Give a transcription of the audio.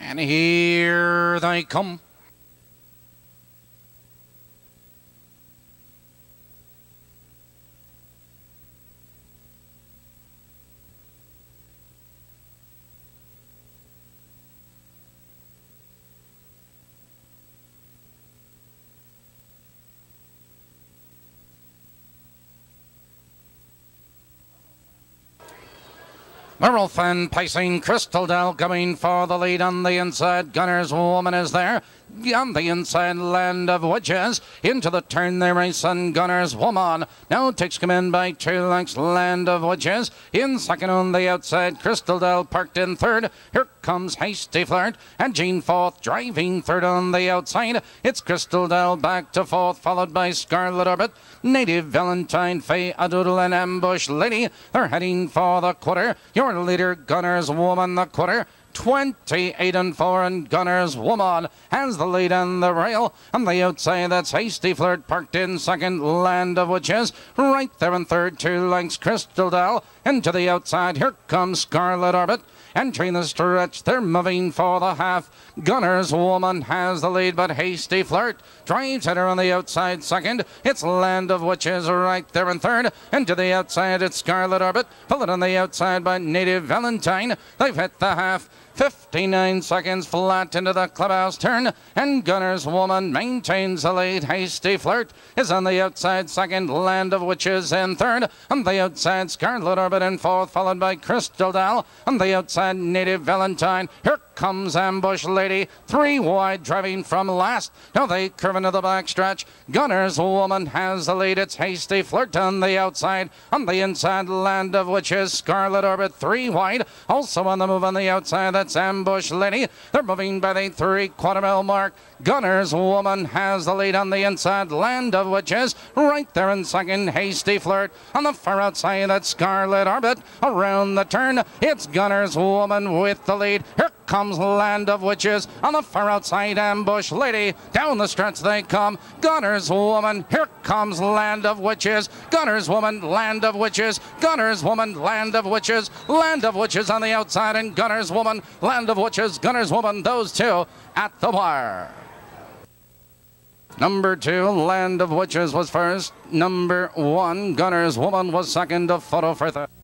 And here they come. Merle Fan pacing Crystal Dell coming for the lead on the inside. Gunner's Woman is there. On the inside, Land of Witches. Into the turn they race on Gunner's Woman. Now takes command by two lengths, Land of Witches. In second on the outside, Crystal Dell parked in third. Here comes Hasty Flirt and Jean fourth, driving third on the outside. It's Crystal Dell back to fourth, followed by Scarlet Orbit, Native Valentine, Faye Adoodle, and Ambush Lady. They're heading for the quarter. Leader, Gunner's Woman, the quarter. 28 and 4 and Gunner's Woman has the lead on the rail. On the outside, that's Hasty Flirt parked in second. Land of Witches right there in third. Two lengths Crystal Dell. And to the outside, here comes Scarlet Orbit. Entering the stretch, they're moving for the half. Gunner's Woman has the lead, but Hasty Flirt drives header on the outside second. It's Land of Witches right there in third. And to the outside, it's Scarlet Orbit. Pull it on the outside by Native Valentine. They've hit the half. 59 seconds flat into the clubhouse turn, and Gunner's Woman maintains the lead. Hasty Flirt is on the outside second, Land of Witches in third. On the outside, Scarlet Orbit in fourth, followed by Crystal Doll. On the outside, Native Valentine. Here comes Ambush Lady, three wide, driving from last. Now they curve into the back stretch. Gunner's Woman has the lead. It's Hasty Flirt on the outside. On the inside, Land of Witches, Scarlet Orbit, three wide. Also on the move on the outside, that's Ambush Lady. They're moving by the three quarter mile mark. Gunner's Woman has the lead on the inside. Land of Witches right there in second. Hasty Flirt on the far outside. That's Scarlet Orbit around the turn. It's Gunner's Woman with the lead. Here comes Land of Witches on the far outside. Ambush Lady down the stretch they come. Gunner's Woman. Here comes Land of Witches. Gunner's Woman. Land of Witches. Gunner's Woman. Land of Witches. Land of Witches on the outside and Gunner's Woman. Land of Witches. Gunner's Woman. Those two at the wire. Number two, Land of Witches was first. Number one, Gunner's Woman was second. A photo for third.